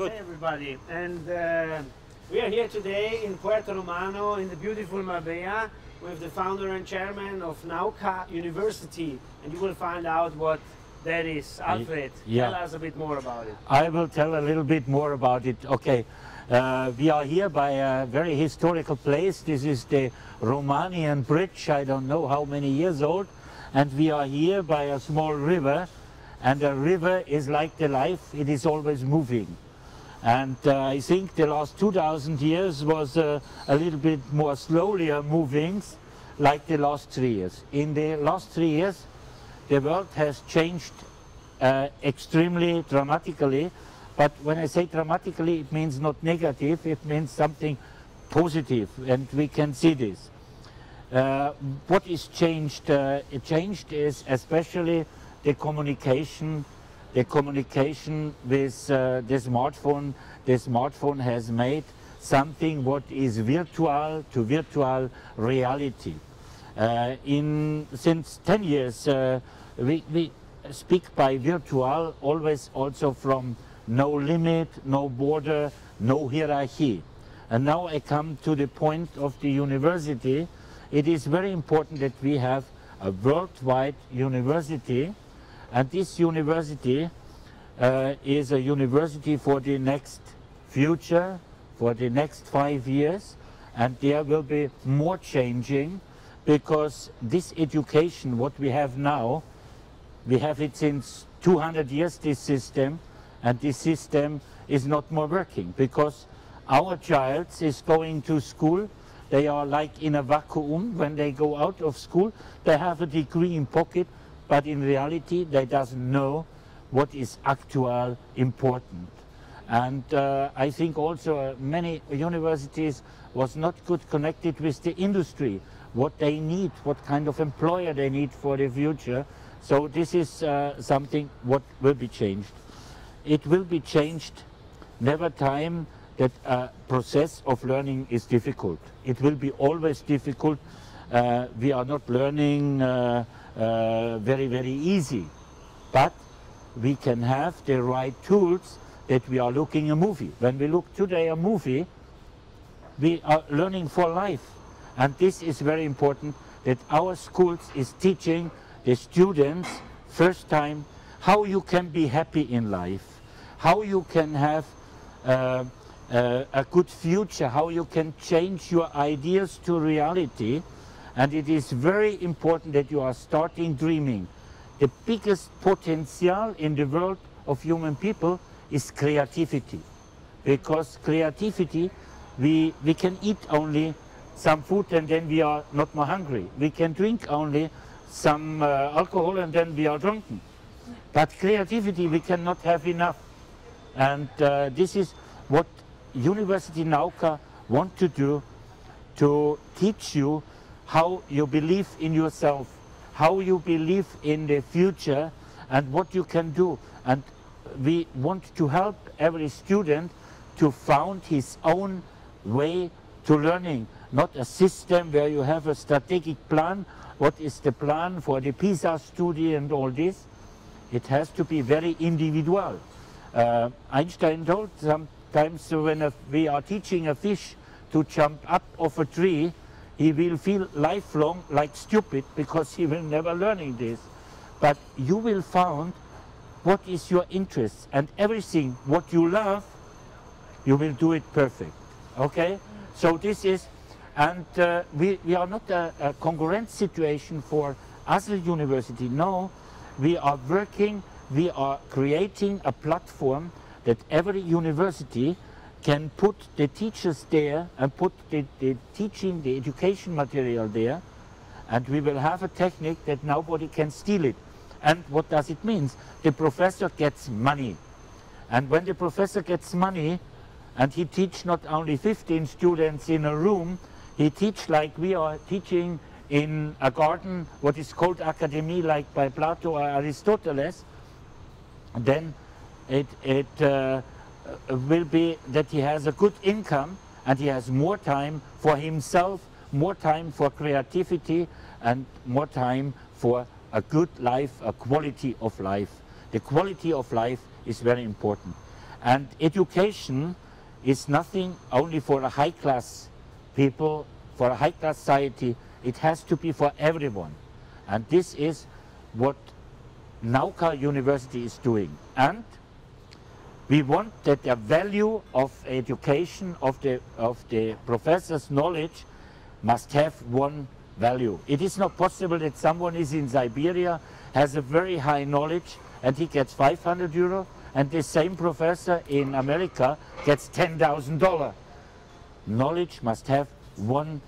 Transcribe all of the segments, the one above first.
Good. Hey everybody, and uh, we are here today in Puente Romano in the beautiful Marbella with the founder and chairman of Nauka University, and you will find out what that is. Alfred, yeah. tell us a bit more about it. I will tell a little bit more about it. Okay, uh, we are here by a very historical place. This is the Romanian Bridge. I don't know how many years old. And we are here by a small river. And a river is like the life, it is always moving. And uh, I think the last 2000 years was uh, a little bit more slowly moving like the last three years. In the last three years, the world has changed uh, extremely dramatically. But when I say dramatically, it means not negative, it means something positive, and we can see this. Uh, what is changed? Uh, it changed is especially the communication, the communication with uh, the smartphone. The smartphone has made something what is virtual to virtual reality. Uh, in since 10 years, uh, we, we speak by virtual always also from no limit, no border, no hierarchy. And now I come to the point of the university. It is very important that we have a worldwide university and this university uh, is a university for the next future, for the next five years and there will be more changing because this education, what we have now, we have it since 200 years, this system, and this system is not more working because our child is going to school. They are like in a vacuum when they go out of school. They have a degree in pocket, but in reality, they doesn't know what is actual important. And uh, I think also uh, many universities was not good connected with the industry, what they need, what kind of employer they need for the future. So this is uh, something what will be changed. It will be changed never time that a process of learning is difficult. It will be always difficult. Uh, we are not learning uh, uh, very, very easy. But we can have the right tools that we are looking a movie. When we look today a movie, we are learning for life. And this is very important that our schools is teaching the students first time how you can be happy in life, how you can have uh, uh, a good future, how you can change your ideas to reality. And it is very important that you are starting dreaming. The biggest potential in the world of human people is creativity. Because creativity, we, we can eat only some food and then we are not more hungry. We can drink only some uh, alcohol and then we are drunken. But creativity we cannot have enough. And uh, this is what University Nauka want to do, to teach you how you believe in yourself, how you believe in the future and what you can do. And we want to help every student to found his own way to learning, not a system where you have a strategic plan, what is the plan for the PISA study and all this. It has to be very individual. Uh, Einstein told sometimes when a, we are teaching a fish to jump up of a tree, he will feel lifelong like stupid because he will never learning this. But you will find what is your interest and everything what you love, you will do it perfect. Okay? So this is, and uh, we, we are not a, a congruent situation for other university. No, we are working, we are creating a platform that every university can put the teachers there and put the, the teaching, the education material there, and we will have a technique that nobody can steal it. And what does it mean? The professor gets money. And when the professor gets money, and he teach not only 15 students in a room, he teach like we are teaching in a garden, what is called academy, like by Plato or Aristoteles, then it, it uh, Uh, will be that he has a good income and he has more time for himself, more time for creativity and more time for a good life, a quality of life. The quality of life is very important. And education is nothing only for a high class people, for a high class society. It has to be for everyone. And this is what Nauka University is doing. And we want that the value of education, of the, of the professor's knowledge, must have one value. It is not possible that someone is in Siberia, has a very high knowledge, and he gets 500 euro, and the same professor in America gets $10,000. Knowledge must have one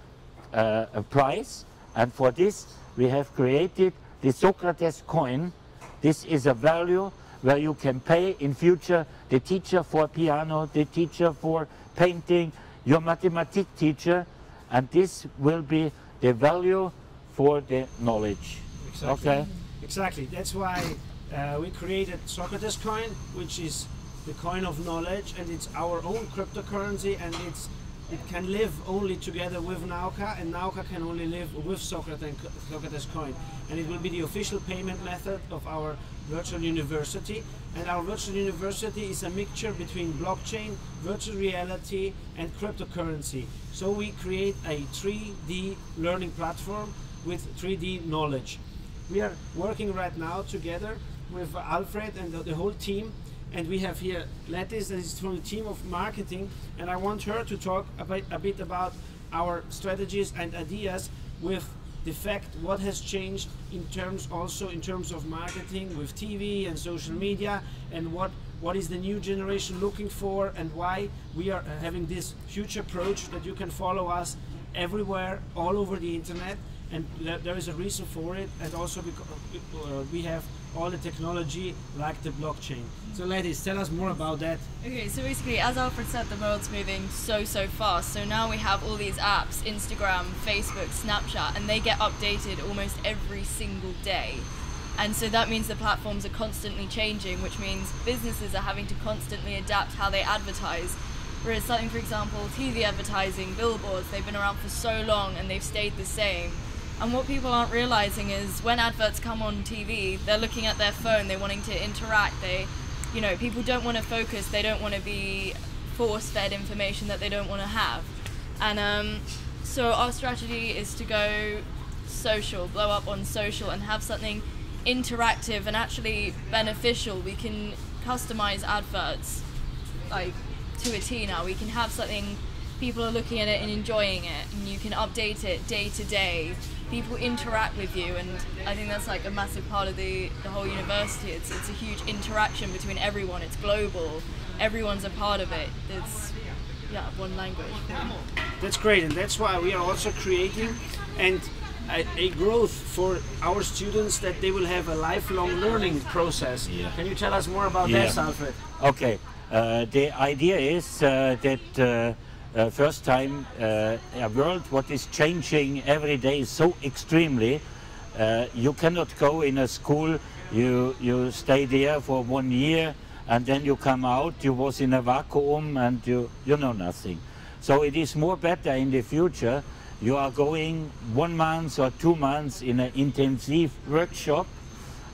uh, price, and for this we have created the Socrates coin. This is a value where you can pay in future the teacher for piano, the teacher for painting, your mathematics teacher, and this will be the value for the knowledge. Exactly. Okay? Exactly. That's why uh, we created Socrates coin, which is the coin of knowledge, and it's our own cryptocurrency, and it's it can live only together with Nauka, and Nauka can only live with Socrates, Socrates coin. And it will be the official payment method of our virtual university. And our virtual university is a mixture between blockchain, virtual reality, and cryptocurrency. So we create a 3D learning platform with 3D knowledge. We are working right now together with Alfred and the, the whole team and we have here Lettice that is from the team of marketing. And I want her to talk a bit, a bit about our strategies and ideas with the fact what has changed in terms also in terms of marketing with TV and social media and what what is the new generation looking for and why we are having this huge approach that you can follow us everywhere all over the internet. And there is a reason for it and also because uh, we have all the technology like the blockchain. So ladies, tell us more about that. Okay, so basically as Alfred said, the world's moving so, so fast. So now we have all these apps, Instagram, Facebook, Snapchat, and they get updated almost every single day. And so that means the platforms are constantly changing, which means businesses are having to constantly adapt how they advertise. Whereas something, for example, TV advertising, billboards, they've been around for so long and they've stayed the same. And what people aren't realizing is when adverts come on TV, they're looking at their phone, they're wanting to interact. They, you know, people don't want to focus. They don't want to be force-fed information that they don't want to have. And um, so our strategy is to go social, blow up on social, and have something interactive and actually beneficial. We can customize adverts like to a T now. We can have something people are looking at it and enjoying it, and you can update it day to day people interact with you and I think that's like a massive part of the, the whole university. It's, it's a huge interaction between everyone. It's global. Everyone's a part of it. It's yeah, one language. That's great and that's why we are also creating and a, a, growth for our students that they will have a lifelong learning process. Yeah. Can you tell us more about yeah. that, Alfred? Okay. Uh, the idea is uh, that uh, uh, first time uh, a world what is changing every day so extremely. Uh, you cannot go in a school, you, you stay there for one year and then you come out, you was in a vacuum and you, you know nothing. So it is more better in the future. You are going one month or two months in an intensive workshop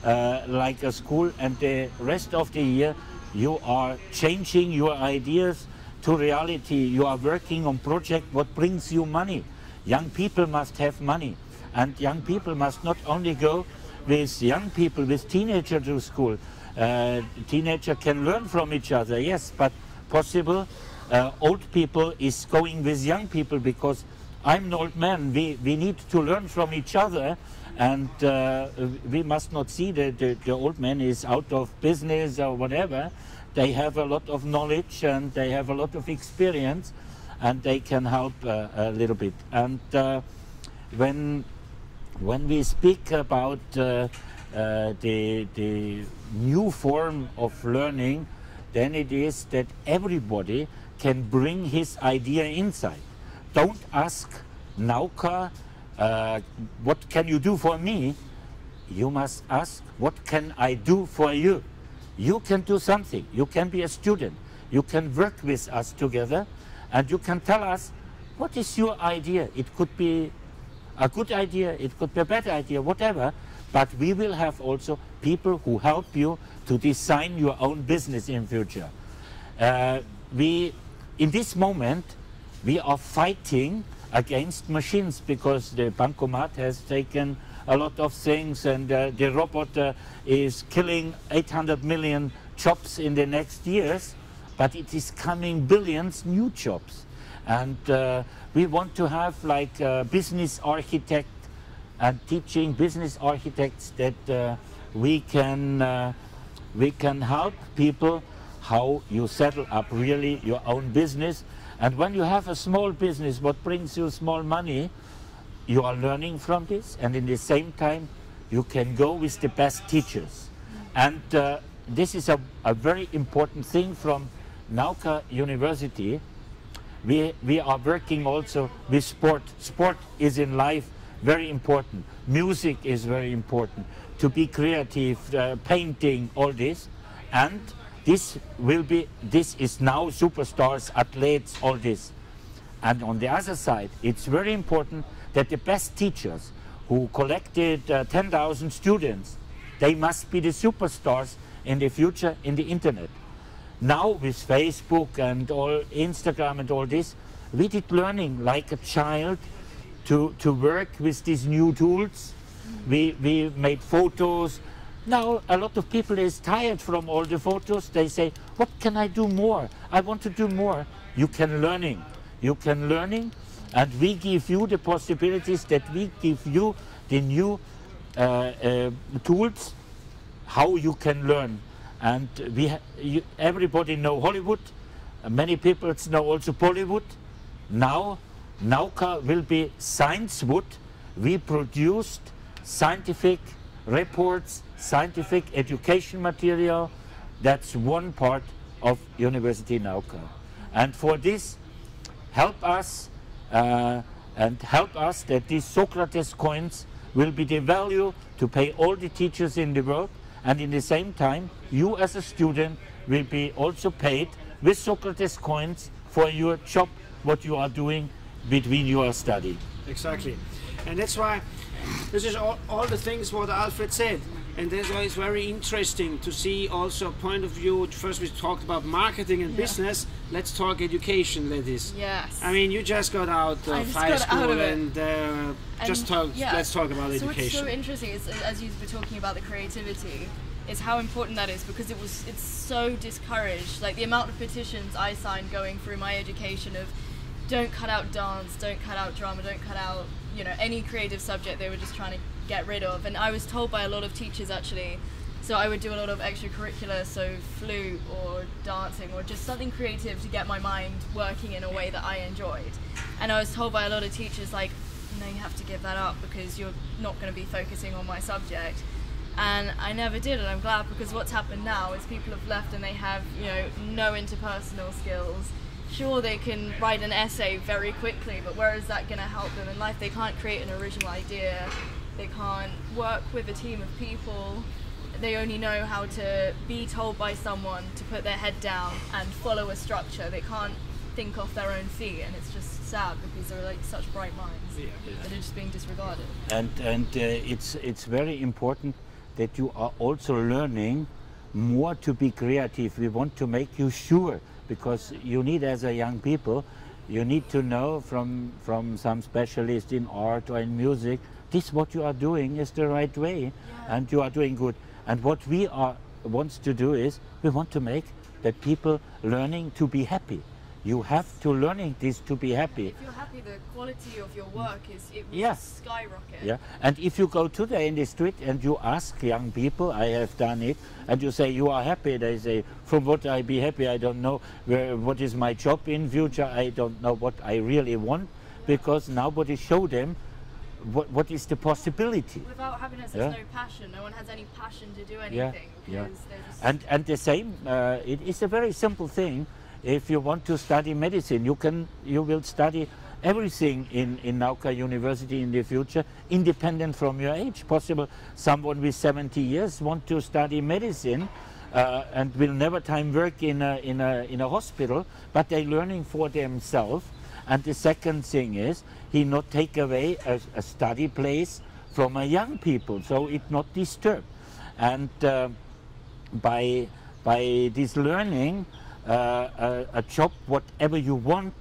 uh, like a school and the rest of the year you are changing your ideas to reality. You are working on project what brings you money. Young people must have money. And young people must not only go with young people, with teenagers to school. Uh, teenager can learn from each other, yes, but possible uh, old people is going with young people because I'm an old man. We, we need to learn from each other and uh, we must not see that the, the old man is out of business or whatever they have a lot of knowledge and they have a lot of experience and they can help uh, a little bit. And uh, when when we speak about uh, uh, the the new form of learning, then it is that everybody can bring his idea inside. Don't ask Nauka, uh, what can you do for me? You must ask, what can I do for you? You can do something. You can be a student. You can work with us together and you can tell us what is your idea. It could be a good idea, it could be a bad idea, whatever. But we will have also people who help you to design your own business in future. Uh, we, in this moment, we are fighting against machines because the bankomat has taken a lot of things and uh, the robot uh, is killing 800 million jobs in the next years, but it is coming billions new jobs. And uh, we want to have like a business architect and teaching business architects that uh, we can uh, we can help people how you settle up really your own business. And when you have a small business, what brings you small money, you are learning from this, and in the same time, you can go with the best teachers. And uh, this is a, a very important thing from Nauka University. We, we are working also with sport. Sport is in life very important. Music is very important. To be creative, uh, painting, all this. And this will be, this is now superstars, athletes, all this. And on the other side, it's very important that the best teachers who collected uh, 10,000 students, they must be the superstars in the future in the internet. Now with Facebook and all Instagram and all this, we did learning like a child to, to work with these new tools. We, we made photos. Now a lot of people is tired from all the photos. They say, what can I do more? I want to do more. You can learning. You can learning and we give you the possibilities that we give you the new uh, uh, tools how you can learn. And we you, everybody know Hollywood. Many people know also Bollywood. Now Nauka will be Science Wood. We produced scientific reports, scientific education material. That's one part of University Nauka. And for this, help us uh, and help us that these Socrates coins will be the value to pay all the teachers in the world and in the same time you as a student will be also paid with Socrates coins for your job what you are doing between your study. Exactly. And that's why this is all, all the things what Alfred said. And that's why it's very interesting to see also a point of view. First, we talked about marketing and Yeah. business. Let's talk education, ladies. Yes. I mean, you just got out of high school, out of and, uh, just And, talk. yeah, Let's talk about so education. what's so interesting is, as you were talking about the creativity, is how important that is because it was it's so discouraged. Like the amount of petitions I signed going through my education of don't cut out dance, don't cut out drama, don't cut out you know any creative subject they were just trying to get rid of. And I was told by a lot of teachers actually. So I would do a lot of extracurricular, so flute or dancing or just something creative to get my mind working in a way that I enjoyed. And I was told by a lot of teachers like, no, you have to give that up because you're not going to be focusing on my subject. And I never did, and I'm glad because what's happened now is people have left and they have, you know, no interpersonal skills. Sure, they can write an essay very quickly, but where is that going to help them in life? They can't create an original idea. They can't work with a team of people. They only know how to be told by someone to put their head down and follow a structure. They can't think off their own feet, and it's just sad because they're like such bright minds Yeah. that are just being disregarded. and and uh, it's it's very important that you are also learning more to be creative we want to make you sure because you need as a young people you need to know from from some specialist in art or in music this what you are doing is the right way Yeah. and you are doing good and what we are wants to do is we want to make that people learning to be happy you have to learning this to be happy If you're happy, the quality of your work is it will Yeah. skyrocket. Yeah, and if you go today in the street and you ask young people, I have done it, and you say you are happy, they say, from what I be happy, I don't know where, what is my job in future, I don't know what I really want, because nobody show them what, what is the possibility. Without happiness, Yeah. there's no passion. No one has any passion to do anything Yeah, yeah. And, and the same, uh, it is a very simple thing. If you want to study medicine, you can, you will study everything in, in Nauka University in the future, independent from your age. Possible someone with 70 years want to study medicine uh, and will never time work in a, in, a, in a hospital, but they're learning for themselves. And the second thing is, he not take away a, a study place from a young people, so it not disturb. And uh, by by this learning, uh, a, a job, whatever you want,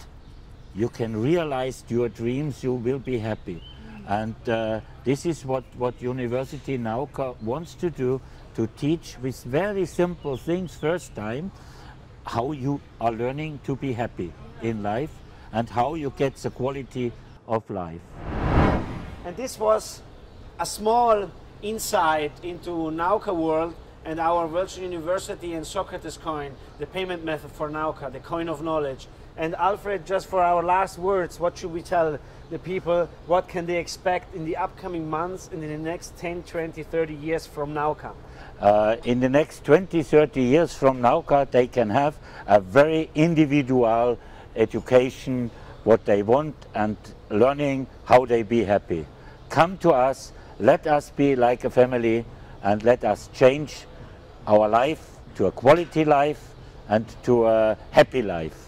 you can realize your dreams, you will be happy. And uh, this is what, what University now wants to do, to teach with very simple things first time, how you are learning to be happy in life and how you get the quality of life. And this was a small insight into Nauka world and our virtual university and Socrates coin, the payment method for Nauka, the coin of knowledge. And Alfred, just for our last words, what should we tell the people? What can they expect in the upcoming months and in the next 10, 20, 30 years from Nauka? Uh, in the next 20, 30 years from Nauka, they can have a very individual education, what they want, and learning how they be happy. Come to us, let us be like a family, and let us change our life to a quality life and to a happy life.